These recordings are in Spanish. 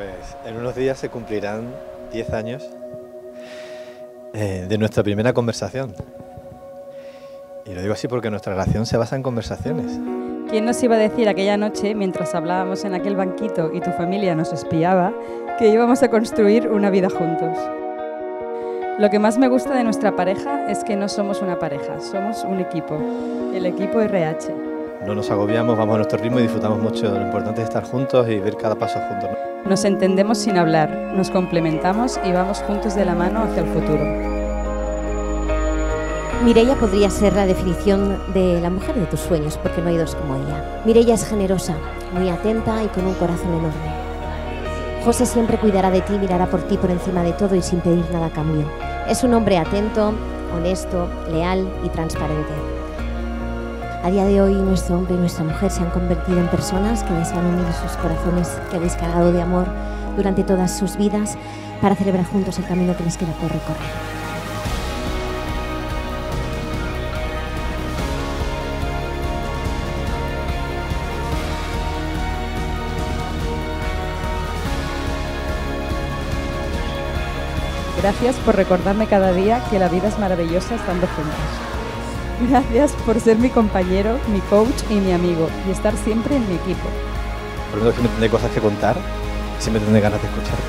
Pues en unos días se cumplirán 10 años eh, de nuestra primera conversación. Y lo digo así porque nuestra relación se basa en conversaciones. ¿Quién nos iba a decir aquella noche, mientras hablábamos en aquel banquito y tu familia nos espiaba, que íbamos a construir una vida juntos? Lo que más me gusta de nuestra pareja es que no somos una pareja, somos un equipo, el equipo RH. No nos agobiamos, vamos a nuestro ritmo y disfrutamos mucho. Lo importante es estar juntos y ver cada paso juntos. ¿no? Nos entendemos sin hablar, nos complementamos y vamos juntos de la mano hacia el futuro. Mireia podría ser la definición de la mujer de tus sueños, porque no hay dos como ella. Mireia es generosa, muy atenta y con un corazón enorme. José siempre cuidará de ti, mirará por ti por encima de todo y sin pedir nada a cambio. Es un hombre atento, honesto, leal y transparente. A día de hoy nuestro hombre y nuestra mujer se han convertido en personas que desean unir sus corazones que habéis cargado de amor durante todas sus vidas para celebrar juntos el camino que les queda por recorrer. Gracias por recordarme cada día que la vida es maravillosa estando juntos. Gracias por ser mi compañero, mi coach y mi amigo y estar siempre en mi equipo. Prometo que me tendré cosas que contar y siempre tendré ganas de escucharte.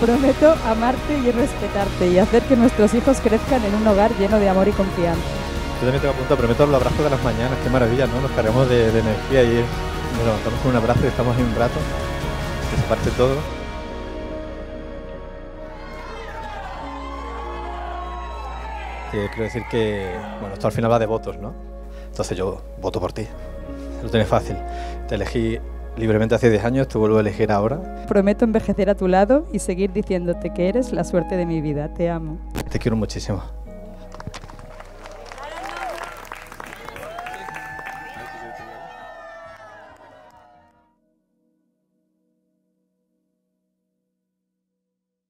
Prometo amarte y respetarte y hacer que nuestros hijos crezcan en un hogar lleno de amor y confianza. Yo también tengo apuntado, prometo los abrazos de las mañanas, qué maravilla, ¿no? Nos cargamos de, de energía y es, nos levantamos con un abrazo y estamos ahí un rato, parte todo. Quiero decir que, bueno, esto al final va de votos, ¿no? Entonces yo voto por ti. Lo tienes fácil. Te elegí libremente hace 10 años, te vuelvo a elegir ahora. Prometo envejecer a tu lado y seguir diciéndote que eres la suerte de mi vida. Te amo. Te quiero muchísimo.